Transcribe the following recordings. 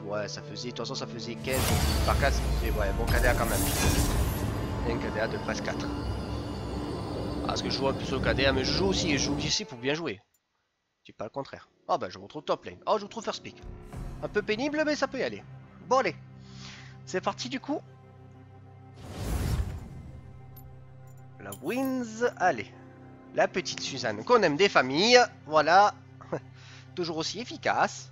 10, ouais, ça faisait, de toute façon, ça faisait 15 par 4, ça faisait, ouais, bon KDA quand même. Un KDA de presque 4. Parce que je peu sur le KDA, mais je joue aussi, et je joue ici pour bien jouer. Je dis pas le contraire. Ah bah, je retrouve top lane. Oh, je retrouve first pick. Un peu pénible, mais ça peut y aller. Bon, allez. C'est parti du coup. La wins, allez. La petite Suzanne qu'on aime des familles, voilà. Toujours aussi efficace.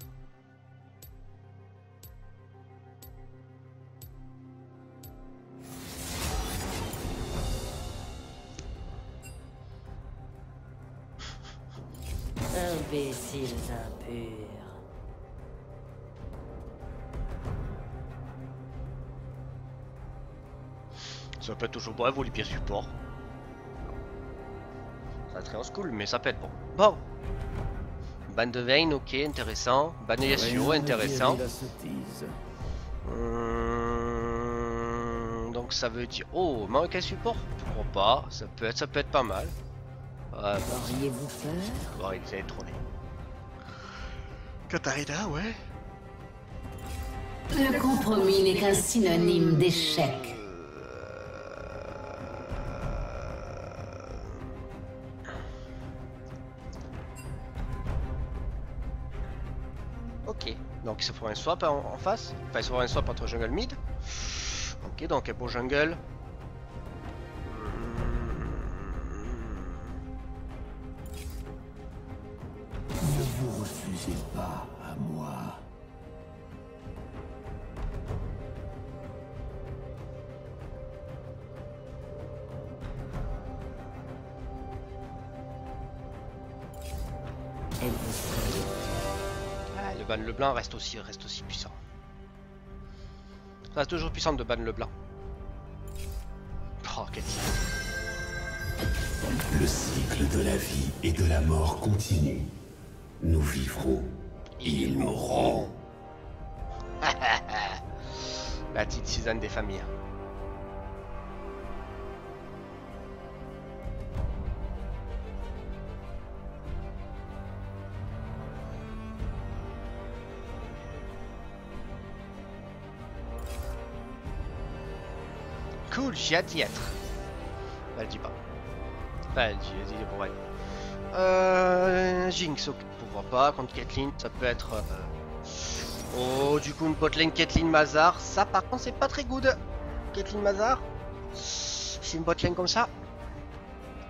Imbéciles impurs. Ça peut être toujours bon, vous les pires supports. Ça très en school, mais ça peut être bon. Bon. Ban de Vayne, ok, intéressant. Ban de Yasuo, intéressant. Hum, donc ça veut dire... Oh, manque un support? Pourquoi pas Ça peut être, ça peut être pas mal. Bon, Auriez-vous peur bon, il s'est trôné. Katarina, ouais. Le compromis n'est qu'un synonyme d'échec. Ok, donc il se fera un swap en, en face. Enfin, il se fera un swap entre jungle mid. Ok, donc un beau jungle. Blanc reste aussi, reste aussi puissant. Ça reste toujours puissant de ban le blanc. Oh, quel. Le cycle de la vie et de la mort continue. Nous vivrons. Ils mourront. La petite Suzanne des familles. J'ai hâte d'y être. Elle dit pas. Enfin, elle dit, elle dit pour elle. Euh, Jinx, ok, pourquoi pas, contre Kathleen, ça peut être... euh, Oh, du coup, une botlane Kathleen Mazar. Ça, par contre, c'est pas très good. Kathleen Mazar. C'est une botlane comme ça.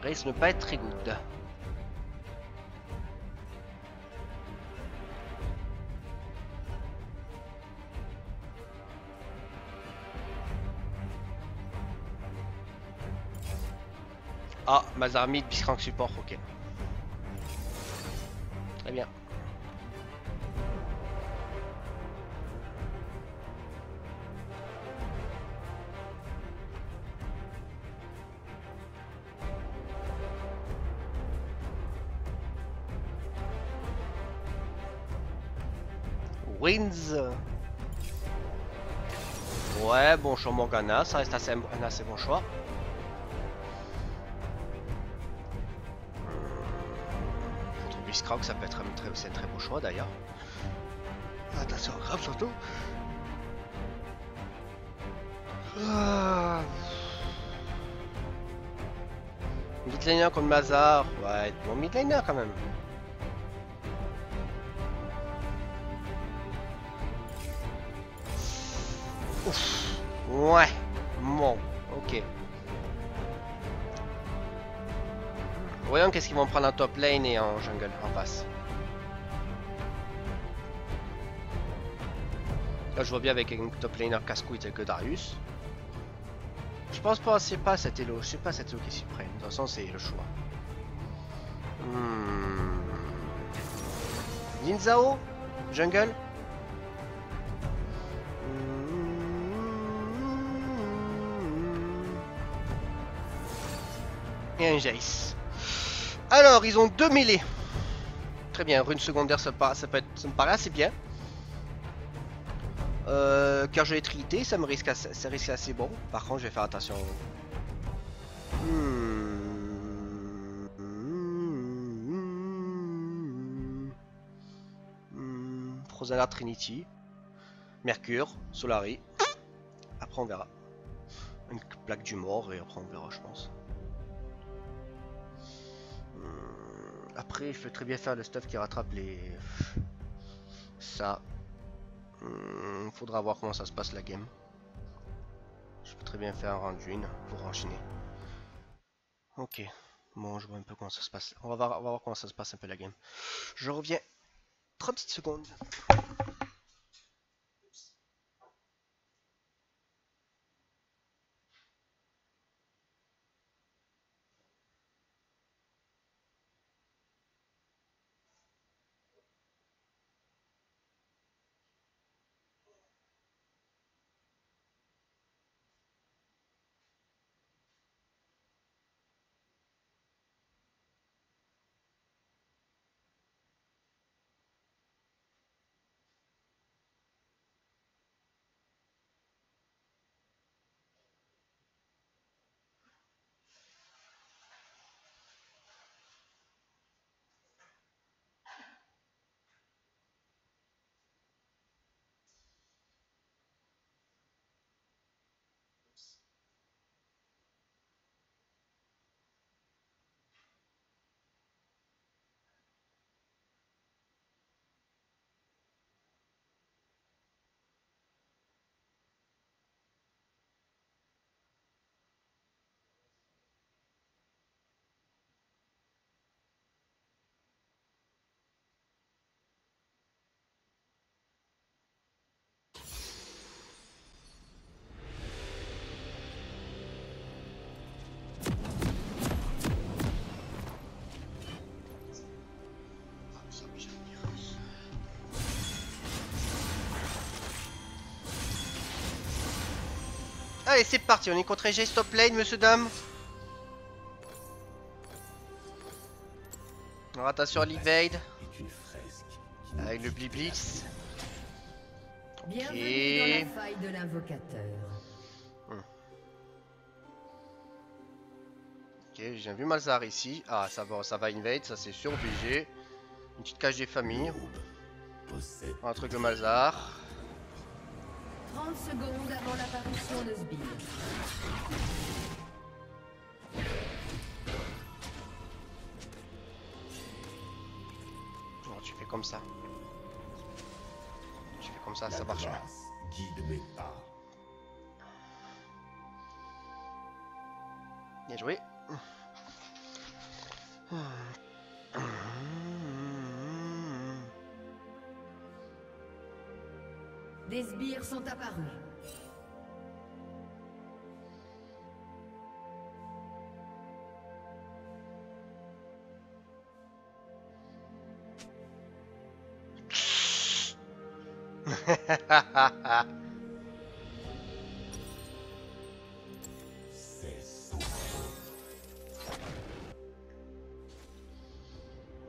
Risque de ne pas être très good. Ah, Mazar mid, Biscrank support, ok. Très bien. Wins. Ouais, bon choix Morgana, ça reste un assez bon choix. Biscroc, ça peut être un très, un très beau choix d'ailleurs. Attention, grave surtout. Ah. Midlaner contre Mazar, ouais, bon midlaner quand même. Qu'est-ce qu'ils vont prendre en top lane et en jungle en face? Là, je vois bien avec un top laner casse-couille tel que Darius. Je pense pas, c'est pas cet je sais pas cet elo qui s'y prenne. De toute façon, c'est le choix. Hmm. Jungle? Et un Jace. Alors, ils ont deux mêlées. Très bien, rune secondaire, ça, peut être- ça me paraît assez bien. Euh, car j'ai trinité, ça me risque assez, ça risque assez bon. Par contre, je vais faire attention. Hmm. Hmm. Trinity. Mercure, Solari. Après on verra. Une plaque du mort et après on verra je pense. Après je peux très bien faire le stuff qui rattrape les... Ça. Hum, Faudra voir comment ça se passe la game. Je peux très bien faire un Randuin pour enchaîner. Ok. Bon, je vois un peu comment ça se passe. On va voir, on va voir comment ça se passe un peu la game. Je reviens 30 petites secondes. Allez, c'est parti, on est contre G stop lane, monsieur, dame. Alors attention à l'evade, avec le Bliblitz. Bienvenue dans la faille de l'invocateur. Ok, j'ai vu Malzar ici. Ah, ça va, ça va invade, ça c'est sûr, obligé. Une petite cage des familles. Un truc de Malzar. 30 secondes avant l'apparition de Sbire. Tu fais comme ça. Tu fais comme ça, la ça marche. guide mes pas. Bien joué. Des sbires sont apparus.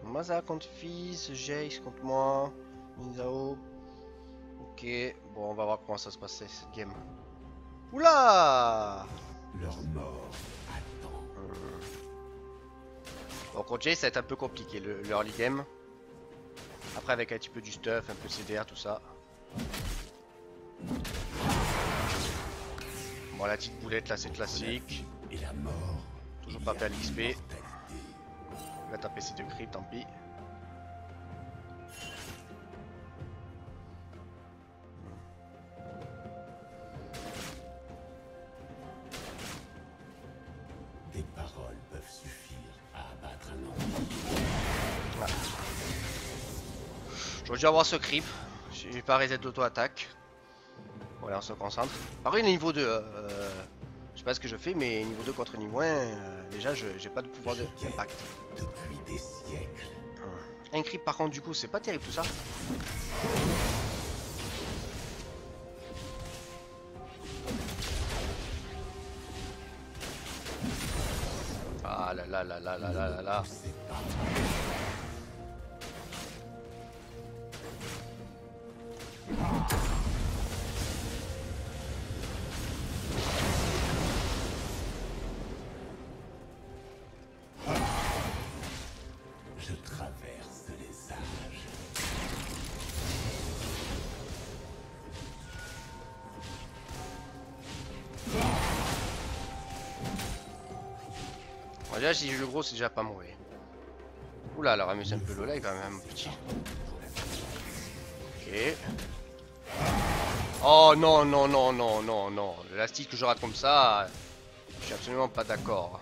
Maza contre Fizz, Jace contre moi, Minzao. Ok, bon, on va voir comment ça se passe cette game. Oula leur mort attend. Bon, contre Jace, ça va être un peu compliqué le, le early game. Après, avec un petit peu du stuff, un peu CDR, tout ça. Bon, la petite boulette là, c'est classique. Et la mort. Toujours pas à l'XP. Il va taper ses deux creeps, tant pis. Avoir ce creep. J'ai pas reset d'auto-attaque. Voilà, on se concentre. Par contre, niveau 2, euh, je sais pas ce que je fais, mais niveau 2 contre niveau 1, euh, déjà, j'ai pas de pouvoir de- d'impact. Siècles. Un creep, par contre, du coup, c'est pas terrible tout ça. Ah là là là là là là là là. Si je le gros, c'est déjà pas mauvais. Oula, alors c'est un peu là, quand même, petit. Ok. Oh non, non, non, non, non, non. L'élastique que je rate comme ça, je suis absolument pas d'accord.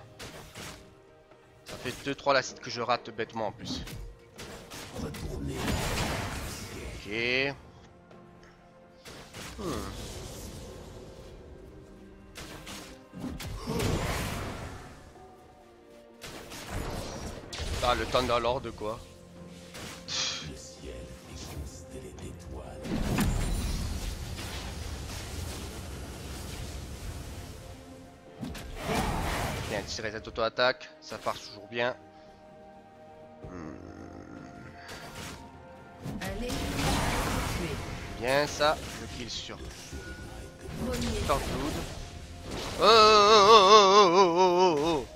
Ça fait 2-3 élastiques que je rate bêtement en plus. Ok. Hmm. Ah, le Thunderlord de quoi. Bien, tirer cette auto-attaque, ça part toujours bien. Hmm. Bien ça, le kill sur. Torchwood. Oh, oh, oh, oh, oh, oh, oh, oh,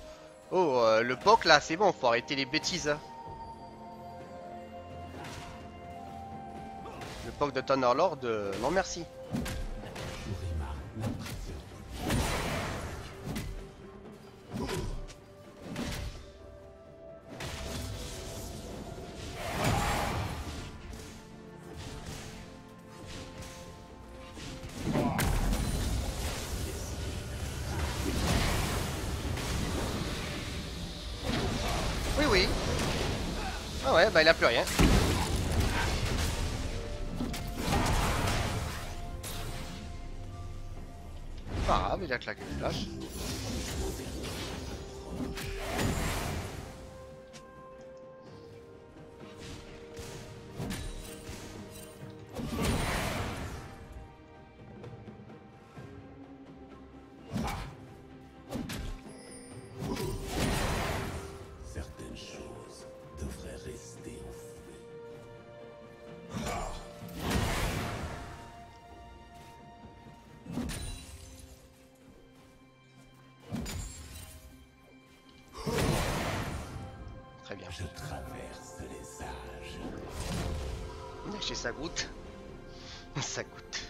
oh. Euh, le POC là, c'est bon, faut arrêter les bêtises. hein. Le POC de Thunderlord, euh, non merci. Il a plus rien. Pas grave, il a claqué le flash. Je traverse les âges. Chez ça goûte. Ça goûte.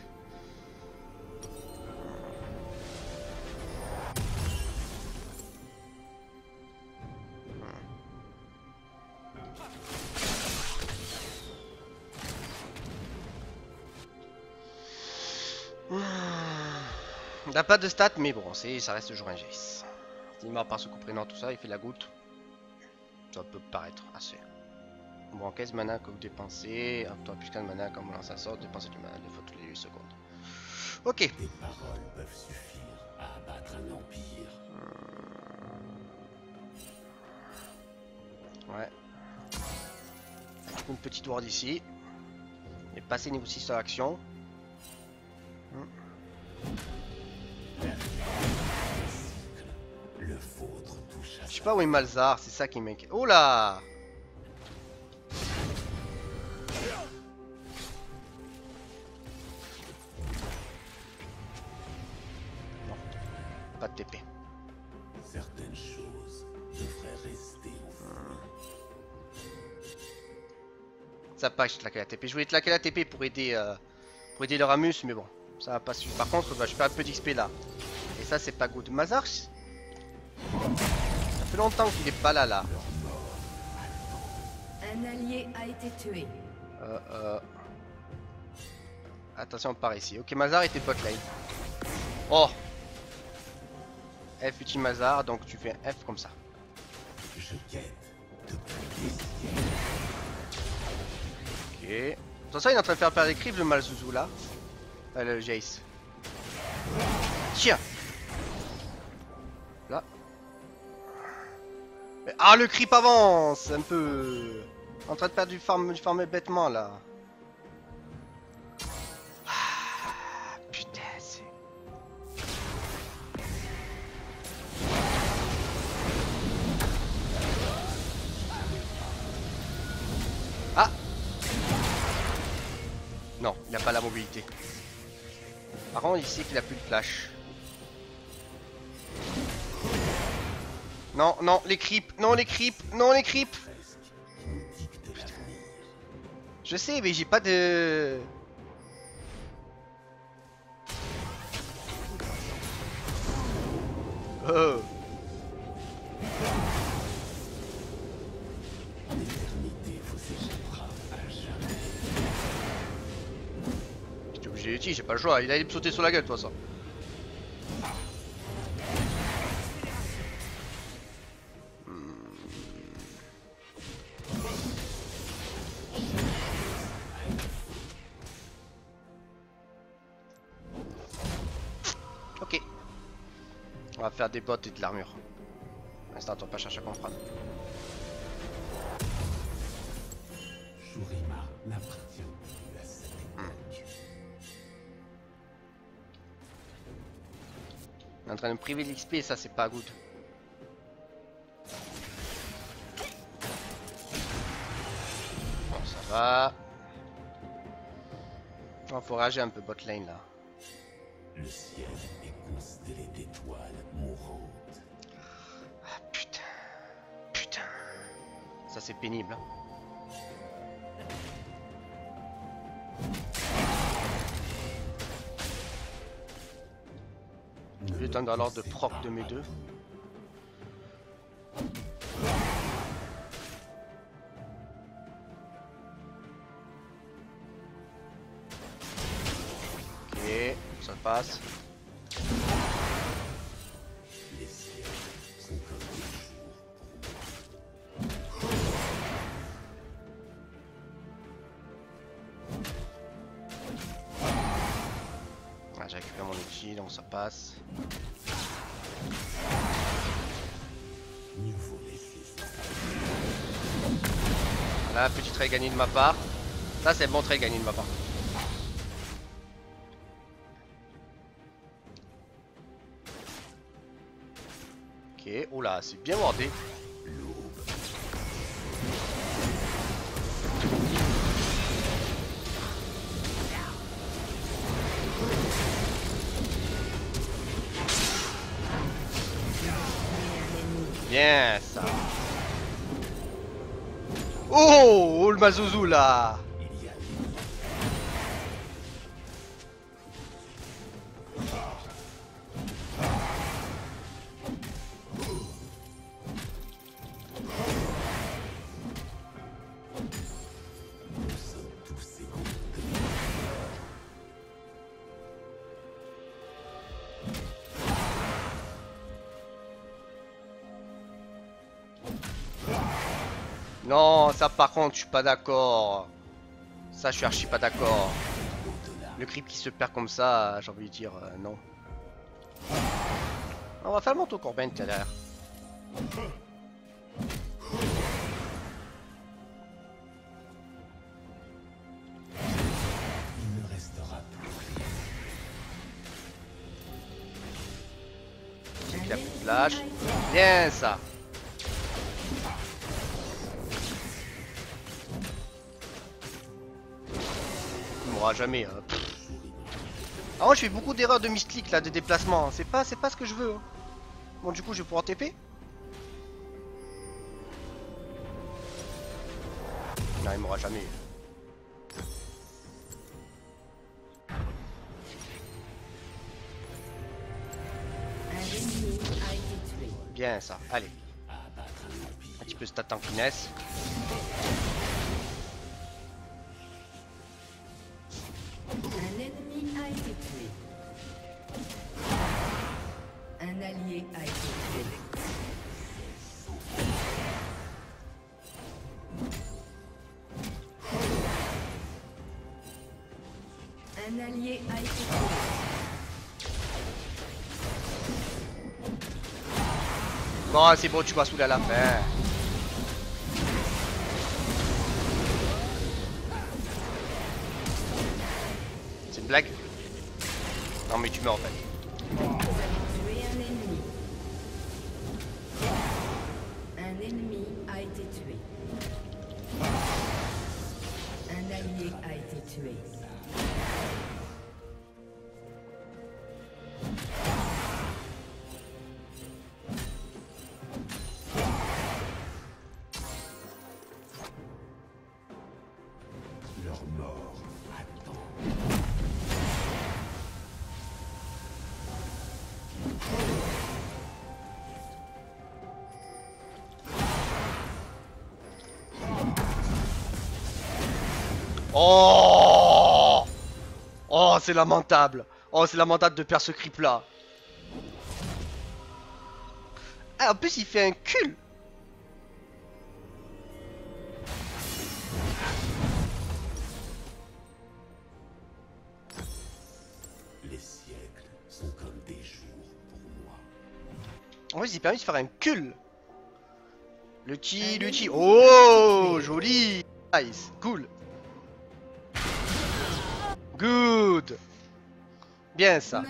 Il n'a pas de stats, mais bon, ça reste toujours un Jace. Il mort par ce coup prenant tout ça, il fait la goutte. Ça peut paraître assez. Bon, 15 mana que vous dépensez, un toi plus 15 mana quand vous lancez un sort, dépensez du mana deux fois toutes les 8 secondes. Ok. Tes paroles peuvent suffire à abattre un empire. Ouais. Une petite ward ici. Et passer niveau 6 sur l'action. Le Je sais pas où est Malzar, c'est ça qui m'inquiète. Oh là Non. Pas de TP. Certaines choses devraient rester. Ça passe, je claquer la TP. Je voulais te claquer la TP pour aider, euh, pour aider le Ramus, mais bon, ça va pas su. Par contre, bah, je fais un peu d'XP là. Et ça, c'est pas good. Mazar, ça fait longtemps qu'il est pas là, là. Un allié a été tué. Euh, euh... Attention, on part ici. Ok, Mazar était bot lane. Oh F utilise Mazar, donc tu fais un F comme ça. Je guette depuis des siècles. Ok. Attention, il est en train de faire perdre les creeps, le Malzouzou là. Euh, le Jace. Tiens Ah, le creep avance Un peu. En train de perdre du farm, du bêtement là. Ah, putain. Ah Non, il n'a pas la mobilité. Par contre, il sait qu'il a plus de flash. Non, non, les creeps, non, les creeps, non, les creeps. Je sais, mais j'ai pas de... Oh. J'étais obligé, j'ai pas le choix, il allait me sauter sur la gueule, toi, ça. Faire des bottes et de l'armure. L'instant, on pas chercher à comprendre. Shurima n'appartient plus à cette époque. On est en train de me priver de l'XP, ça c'est pas good. Bon, ça va. On faut rager un peu bot lane là. Le ciel est constellé d'étoiles Ah putain. Putain. Ça c'est pénible. hein. Je vais alors de proc de mes deux. Ok, ça passe. Gagné de ma part. Ça, c'est bon trait gagné de ma part. Ok, là, c'est bien wardé. Mazouzou là. Non, ça par contre, je suis pas d'accord. Ça, je suis archi pas d'accord. Le creep qui se perd comme ça, j'ai envie de dire euh, non. On va faire le manteau Corbin tout à l'heure. Il ne restera plus rien. C'est qu'il a plus de flash. Bien ça. Jamais. hein. Ah moi je fais beaucoup d'erreurs de mystique là, de déplacement. C'est pas, c'est pas ce que je veux. hein. Bon du coup je vais pouvoir TP. Non il mourra jamais. Bien ça. Allez. Un petit peu stat en finesse. Bon c'est bon tu vas à la fin? C'est une blague? Non mais tu meurs en fait. C'est lamentable. Oh, c'est lamentable de perdre ce creep là. Ah, en plus, il fait un cul. Les siècles sont comme des jours pour moi. En plus, il permet de faire un cul. Le chi, le chi. Oh, joli. Nice, cool. Good. Bien ça.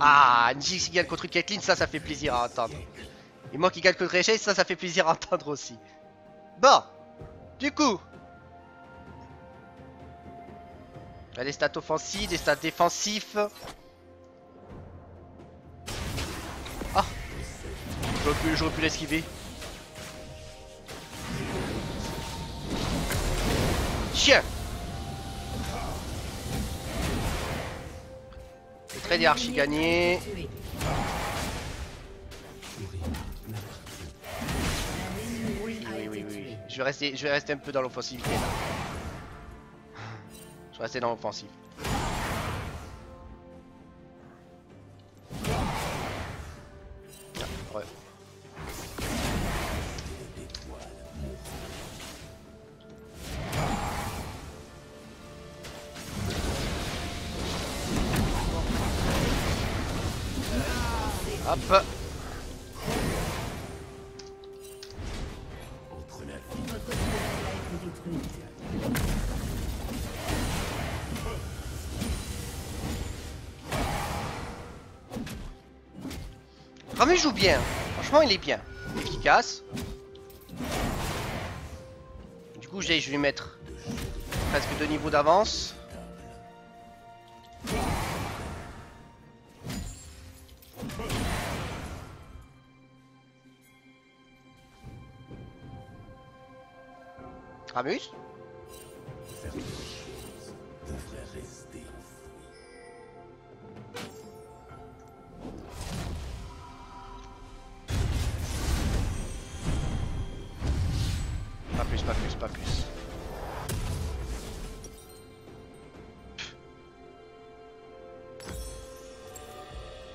Ah, Njix qui gagne contre Caitlyn, ça, ça fait plaisir à entendre. Et moi qui gagne contre Rachel, ça, ça fait plaisir à entendre aussi. Bon, du coup. On a des stats offensifs, des stats défensifs. Ah J'aurais pu, j'aurais pu l'esquiver. Chien Très bien archi gagné. Oui, oui, oui. Je vais rester, je vais rester un peu dans l'offensivité là. Je vais rester dans l'offensive. Détruite. Rami joue bien. Franchement, il est bien. Efficace. Du coup, je vais lui mettre presque deux niveaux d'avance. Ramus. Pas plus, pas plus, pas plus.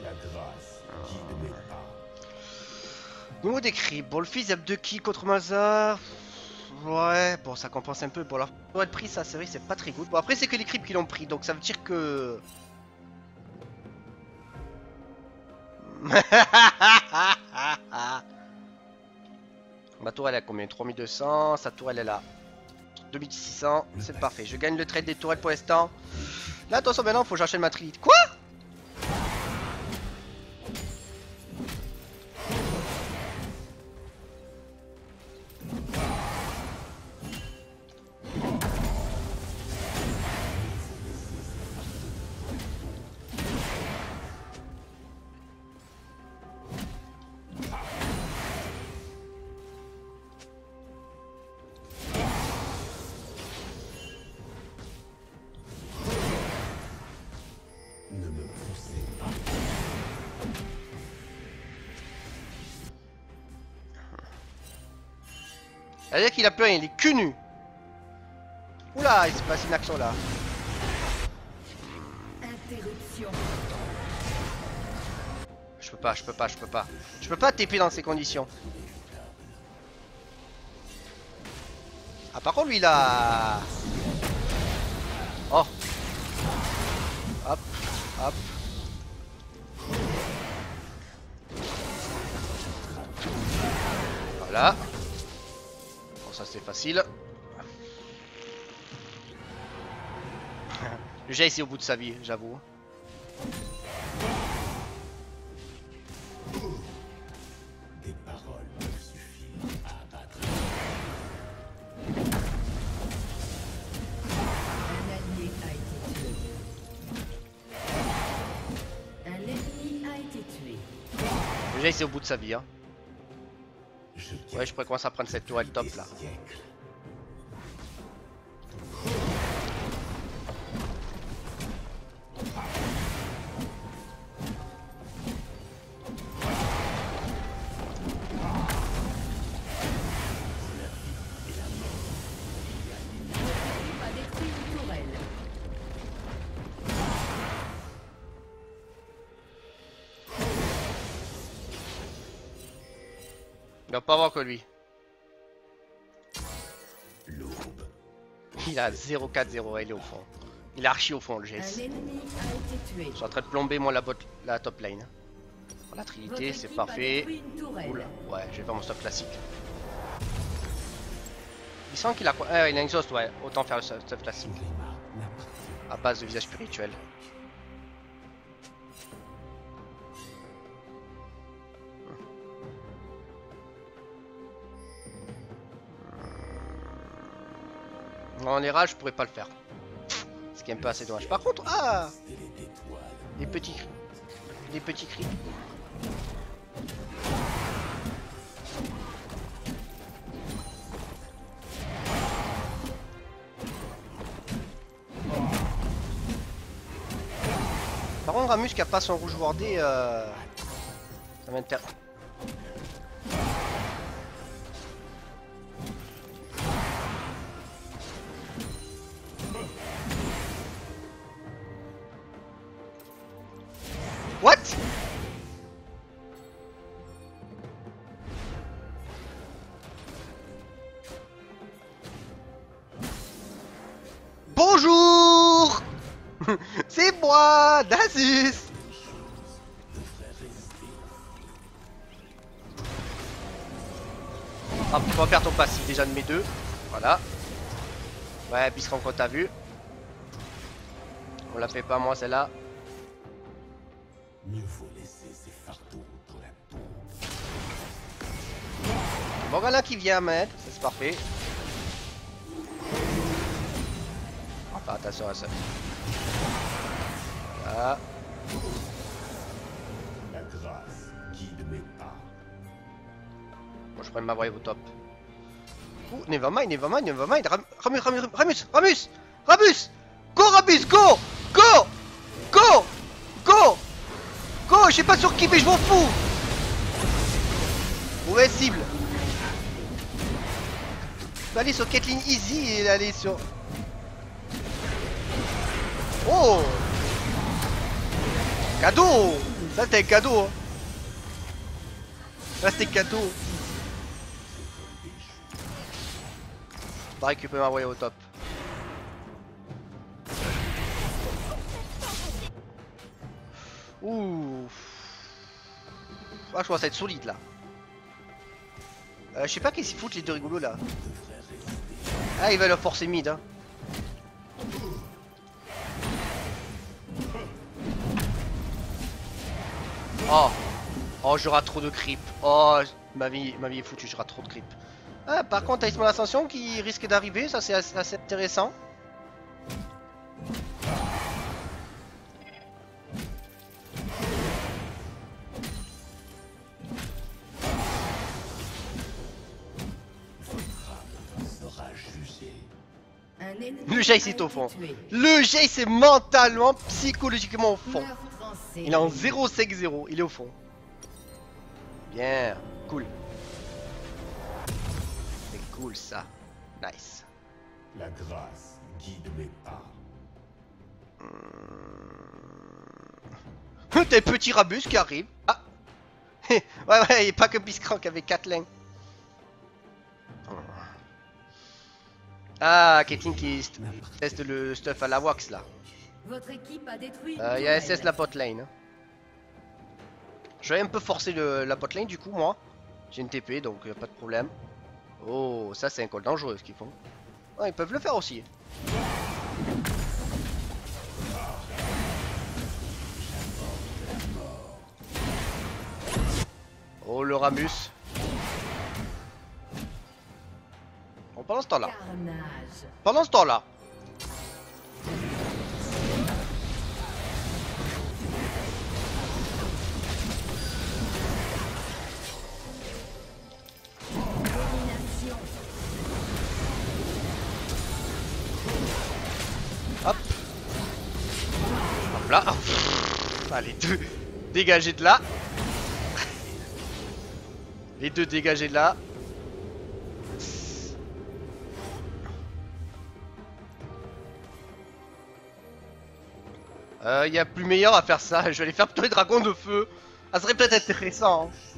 La grâce guide mes pas. Nouveau décrit. Bon, le fils de qui contre Mazar Ouais, bon, ça compense un peu. Bon, alors, pour être pris, ça, c'est vrai, c'est pas très good. Bon, après, c'est que les creeps qui l'ont pris, donc ça veut dire que. Ma tourelle elle a combien? 3200, sa tourelle elle a 2600, c'est parfait. Je gagne le trade des tourelles pour l'instant. Là, attention, maintenant, faut que j'enchaîne ma trade. Quoi? Qu'il a plus rien, il est cul nu. Oula, il se passe une action là. Interruption. Je peux pas, je peux pas, je peux pas. Je peux pas TP dans ces conditions. Ah par contre lui il a... Oh Hop, hop. Voilà. Ça c'est facile. Le jet ici au bout de sa vie, j'avoue. Des paroles peuvent suffire à abattre. Un allié a été tué. Un ennemi a été tué. Le jet c'est au bout de sa vie hein. Ouais je pourrais commencer à prendre cette tourelle top là. Que lui. Il a 0-4-0, il est au fond. Il est archi au fond le tué. Je suis en train de plomber moi la, bot, la top lane. La trinité, c'est parfait. Oula, ouais, je vais faire mon stuff classique. Il sent qu'il a quoi Ah, il a exhaust, ouais. Autant faire le stuff classique. À base de visage spirituel. Non, les je pourrais pas le faire. Ce qui est un peu assez dommage. Par contre, ah. Les petits cris. Les petits cris. Par contre, Ramus qui a pas son rouge wardé, euh... ça m'intéresse. Déjà de mes deux. Voilà. Ouais, Biscan quand t'as vu. On la fait pas moi celle-là. Mieux vaut laisser ces fardeaux dans la boue. Morgana qui vient mettre, c'est parfait. Enfin, attention à ça. Voilà. La grâce guide mes pas. Moi je prends ma voix au top. Ouh, nevermind, nevermind, nevermind. Ram- Ramus, Ramus, Ramus, Ramus, Ramus. Go Ramus, go Go Go Go Go. Je sais pas sur qui mais je m'en fous. Mauvaise cible. Je peux aller sur Caitlyn easy et aller sur... Oh. Cadeau. Ça c'était cadeau hein. Ça c'était cadeau Récupérer ma voie au top. Ouh. Ah, je commence à être solide là. Euh, je sais pas qu'est-ce foutent les deux rigolos là. Ah, il va leur forcer mid. Hein. Oh. Oh, j'aurai trop de creep. Oh, ma vie, ma vie est foutue, j'aurai trop de creep. Ah, par contre, t'as Ismail Ascension qui risque d'arriver, ça c'est assez, intéressant. Le Jace a est au fond. Le Jace est mentalement, psychologiquement au fond. Il est en 0-5-0, il est au fond. Bien, cool. Cool ça. Nice. La grâce guide mes pas. T'as un petit Rabus qui arrive. Ah Ouais, ouais, il n'y a pas que Biscrank avec 4 lanes. Ah, Caitlyn qui st- teste le stuff à la wax là. Votre équipe a détruit. Euh, Il y a. SS la bot lane. hein. Je vais un peu forcer le, la bot lane du coup, moi. J'ai une TP donc euh, pas de problème. Oh, ça c'est un call dangereux ce qu'ils font. Ouais, ils peuvent le faire aussi. Oh le Ramus. Bon, pendant ce temps-là. Pendant ce temps-là. Allez, deux. Dégagez de là. Les deux dégagez de là. Euh, y a plus meilleur à faire ça. Je vais aller faire plutôt les dragons de feu. Ça serait peut-être intéressant. hein.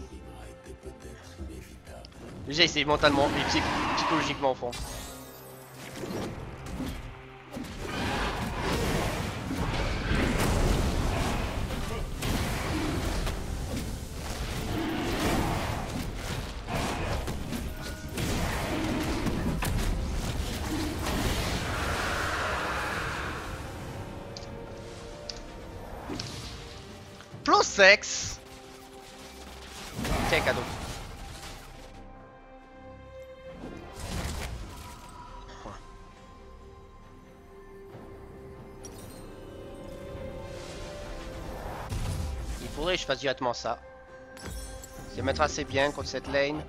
Déjà, il s'est mentalement et psy- psychologiquement en fond. Sexe Tiens, cadeau. Il faudrait que je fasse directement ça. C'est mettre assez bien contre cette lane.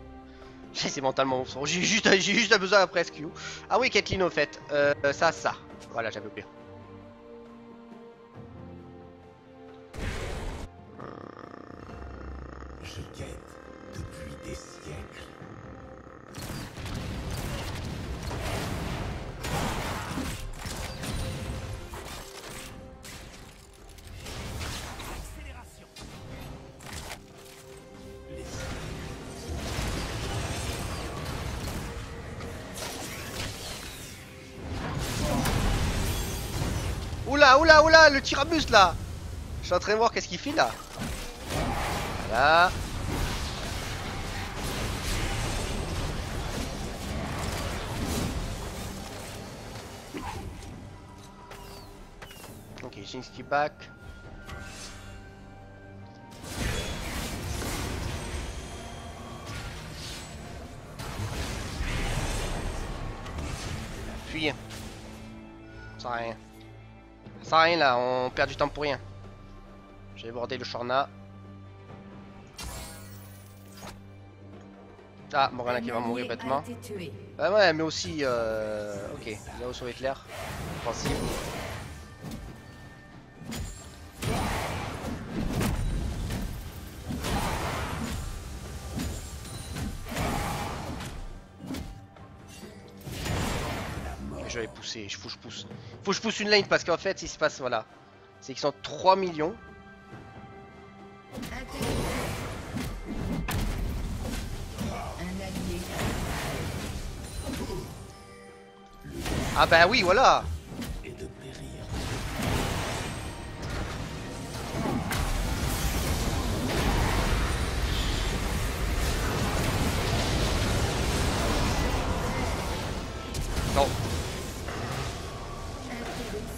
C'est mentalement J'ai juste, juste besoin d'un press Q. Ah oui, Caitlyn au fait. Euh, ça, ça. Voilà, j'avais oublié. Oula, oula, oula, le tirabus là Je suis en train de voir qu'est-ce qu'il fait là. Voilà. Qui back. Fuir. Ça rien. Ça rien là, on perd du temps pour rien. J'ai abordé le Shorna. Ah, Morgana qui va mourir bêtement. Ah ouais, mais aussi, euh... ok, là où sauver clair. Offensive. Je vais pousser, il faut que je pousse. Faut que je pousse une lane parce qu'en fait, il se passe, voilà. C'est qu'ils sont 3 millions. Ah bah oui, voilà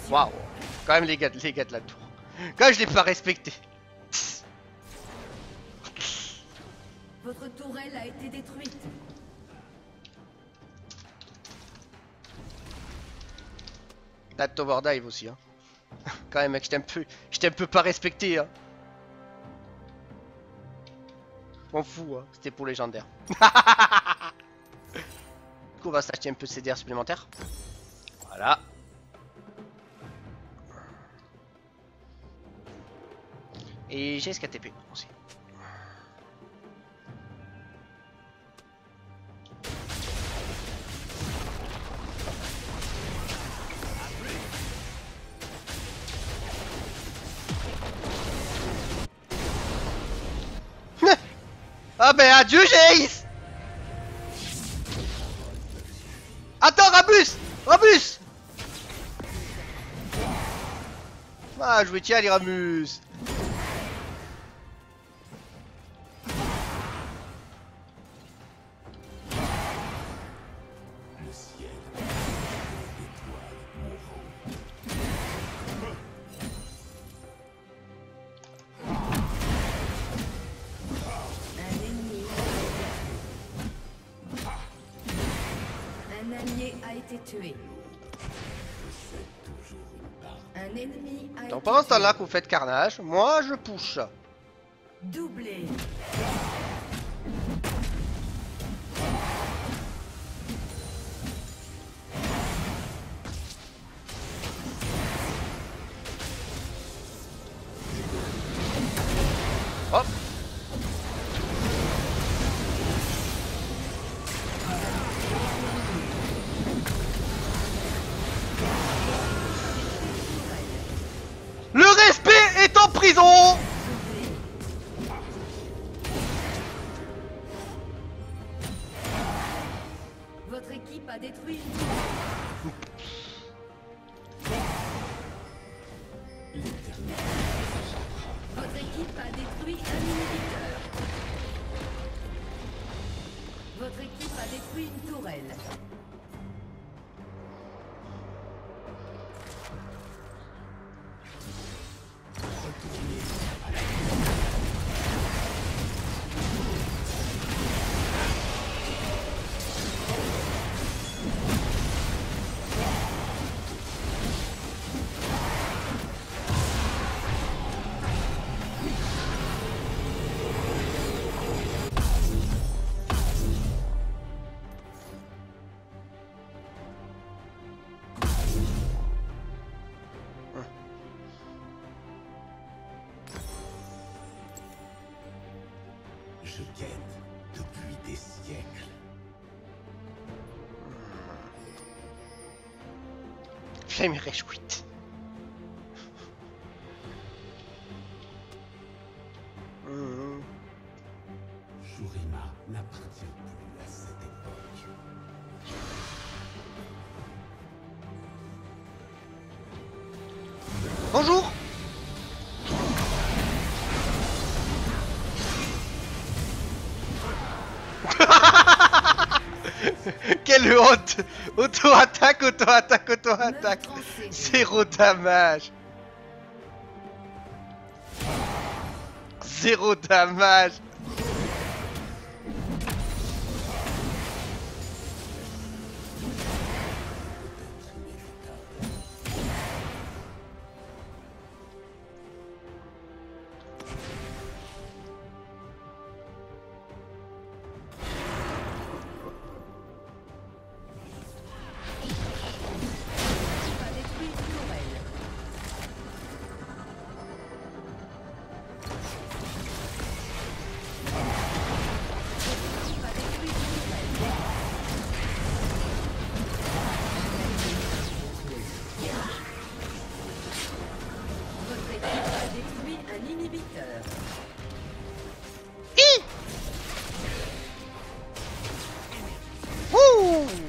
waouh Quand même les gars, les gars de la tour. Quand même, je l'ai pas respecté. Votre tourelle a été détruite. T'as de Tower Dive aussi, hein. Quand même, mec, je t'ai un peu, je t'ai un peu pas respecté, hein. M'en fous, hein. C'était pour légendaire. du coup, on va s'acheter un peu de CDR supplémentaire. Voilà. Et j'ai SKTP aussi. Ah ben adieu Jace! Attends Rabus Rabus Ah je vais tiens les Ramus temps-là que vous faites carnage, moi je push. Doublé. Rage Quit. Mhm. Shurima n'appartient plus à cette époque. Bonjour Auto-attaque, auto-attaque, auto-attaque. Zéro damage. Zéro damage Boom!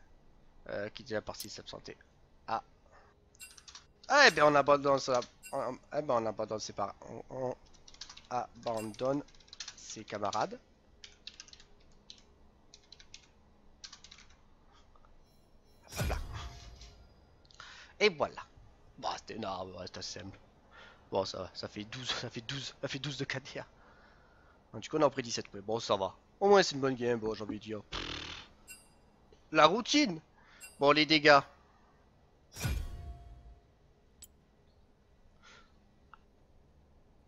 Euh, qui dit la partie s'absenter. Ah. Ah eh ben on abandonne ça. on- Eh ben on abandonne ses par... On, on abandonne ses camarades. Hop là. Et voilà. Bon, c'était non, ouais, c'était simple. Bon, ça, ça fait 12, ça fait 12, ça fait 12 de KDA. Du coup, on a pris 17 mais bon, ça va. Au moins, c'est une bonne game, bon, j'ai envie de dire. La routine. Bon, les dégâts.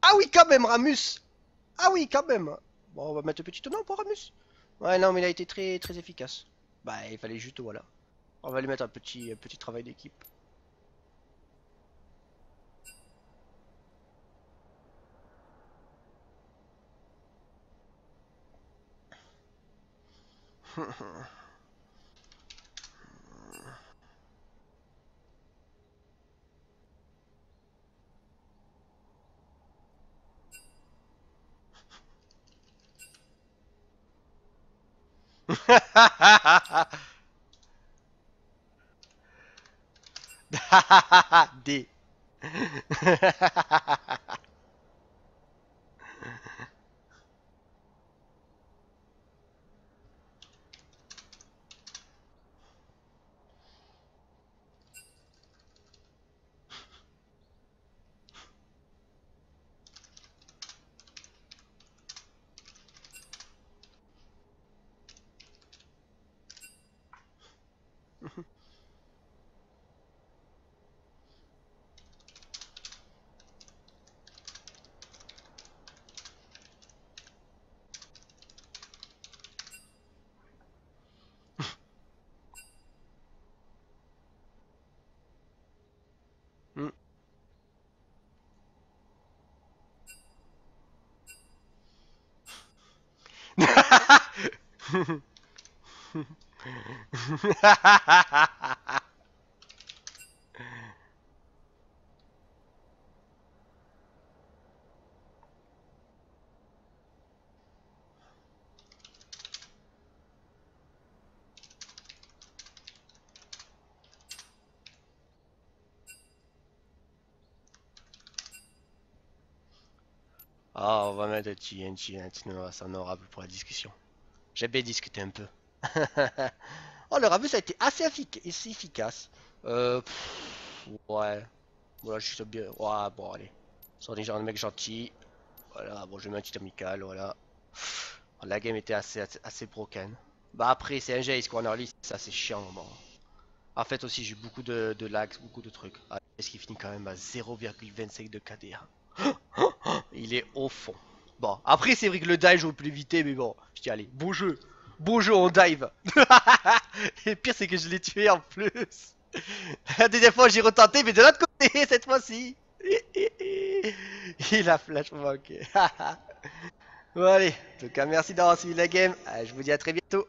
Ah oui, quand même, Ramus. Ah oui, quand même. Bon, on va mettre un petit tonneau pour Ramus. Ouais, non, mais il a été très très efficace. Bah, il fallait juste, voilà. On va lui mettre un petit, un petit travail d'équipe. D. Ah, on va mettre TNT, hein, c'est honorable pour la discussion. J'ai bien discuté un peu. oh, le rabus ça a été assez efficace. Euh, ouais. Voilà, je suis bien. Ouais, bon, allez. Sont des gens de mecs gentils. Voilà, bon, je mets un petit amical, voilà. La game était assez, assez, broken. Bah, après, c'est un Jace Corner List, ça c'est chiant. Bon. En fait, aussi, j'ai beaucoup de, de lags, beaucoup de trucs. Ah, Est-ce qu'il finit quand même à 0,25 de KDA Il est au fond. Bon, après, c'est vrai que le dive, j'aurais pu l'éviter, mais bon, je dis, allez, beau jeu. Beau jeu, on dive. Et le pire, c'est que je l'ai tué en plus. La deuxième fois, j'ai retenté, mais de l'autre côté, cette fois-ci. Il a flash manqué. bon, allez. En tout cas, merci d'avoir suivi la game. Je vous dis à très bientôt.